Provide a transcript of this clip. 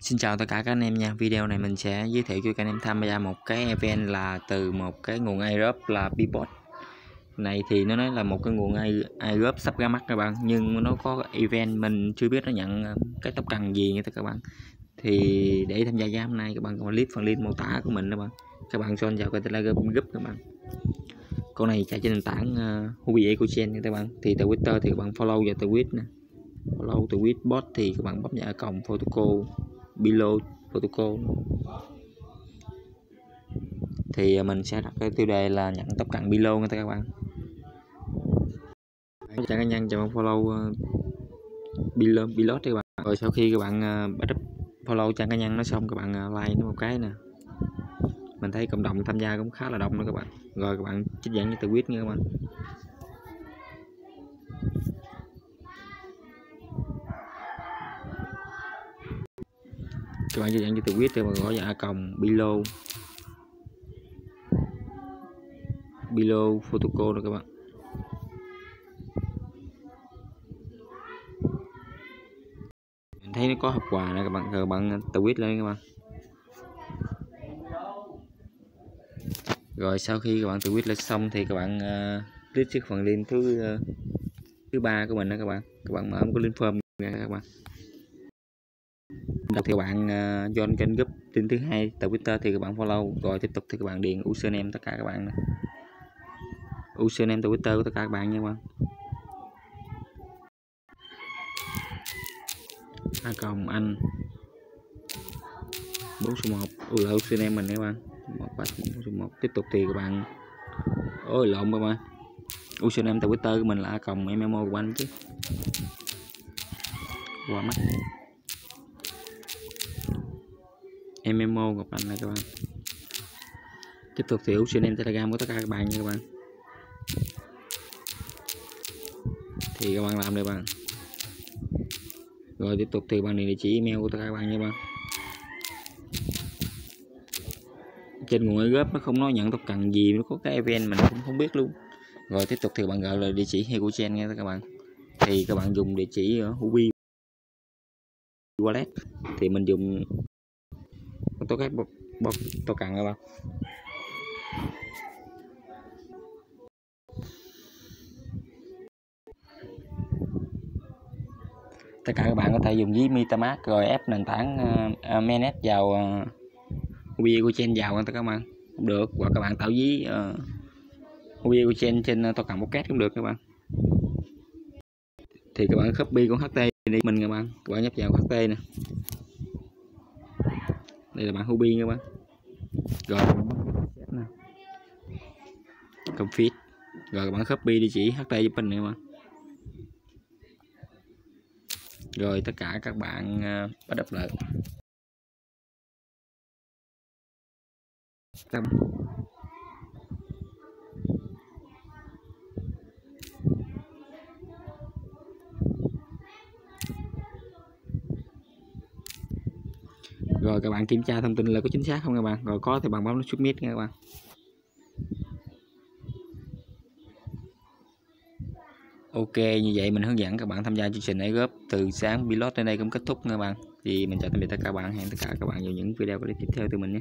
Xin chào tất cả các anh em nha. Video này mình sẽ giới thiệu cho các anh em tham gia một cái event là từ một cái nguồn airdrop là Bebot này thì nó nói là một cái nguồn airdrop sắp ra mắt các bạn, nhưng nó có event mình chưa biết nó nhận ờ, cái tóc cần gì nha các bạn. Thì để tham gia giá hôm nay, các bạn có clip phần link mô tả của mình các bạn. Các bạn join vào cái telegram group các bạn con này chạy trên nền tảng uh, Hubi EcoChain nha các bạn. Thì từ Twitter thì các bạn follow và từ tweet nè. Follow từ tweet bot thì các bạn bấm vào cổng protocol below protocol. Thì ờ, mình sẽ đặt cái tiêu đề là nhận tốc cận below nha các bạn. Chào cá nhân chào follow uh, below below các bạn. Rồi sau khi các bạn uh, bắt follow trang cá nhân nó xong các bạn uh, like nó một cái nè mình thấy cộng đồng tham gia cũng khá là đông đó các bạn. Rồi các bạn trích dẫn cho từ quýt nha các bạn. Các bạn trích dẫn cho từ quýt thì mình gọi là còng bilo bilo photoco rồi các bạn. Mình thấy nó có hộp quà này các bạn. Rồi bạn từ quyết lên các bạn. Rồi sau khi các bạn tự quyết lên xong thì các bạn uh, click chiếc phần link thứ uh, thứ ba của mình đó các bạn. Các bạn mở một cái link form nha các bạn. Đọc thì các bạn uh, join kênh group tin thứ hai tại Twitter thì các bạn follow. Rồi tiếp tục thì các bạn điền username tất cả các bạn này. username tại Twitter của tất cả các bạn nha các bạn. A cộng anh. Bốn số một. Ui là username mình nha các bạn một ba số 1 tiếp tục thì các bạn ôi lộn các bạn username tại Twitter của mình là a cộng mmo của anh chứ. Qua mắt. MMO Ngọc Anh này các bạn. Tiếp tục thì username telegram của tất cả các bạn nha các bạn. Thì các bạn làm đây bạn. Rồi tiếp tục thì bạn địa chỉ email của tất cả các bạn nha các bạn. Trên nguồn góp nó không nói nhận tập cần gì nó có cái event mình cũng không biết luôn. Rồi tiếp tục thì bạn gọi là địa chỉ hay của Hegochen nha các bạn. Thì các bạn dùng địa chỉ ở ubi wallet. Thì mình dùng tôi cái bọc bọc tôi cần các bạn. Tất cả các bạn có thể dùng với MetaMask rồi ép nền tảng uh, uh, Mainnet vào uh, Hubi của trên vào tất cả các bạn cũng được hoặc các bạn tạo ví ờ, uh, Hubi của trên trên cần một cát cũng được các bạn. Thì các bạn copy con HT đi mình các bạn các bạn nhấp vào HT nè. Đây là bạn. Hubi các bạn rồi config rồi các bạn copy địa chỉ ht giúp mình các bạn. Rồi tất cả các bạn uh, bắt đập lại Tâm. rồi, các bạn kiểm tra thông tin là có chính xác không các bạn? Rồi, có thì bạn bấm nút submit nha các bạn. Ok, như vậy mình hướng dẫn các bạn tham gia chương trình góp từ sáng pilot đến đây cũng kết thúc nha các bạn. Thì mình chào tạm biệt tất cả các bạn. Hẹn tất cả các bạn vào những video clip tiếp theo từ mình nhé.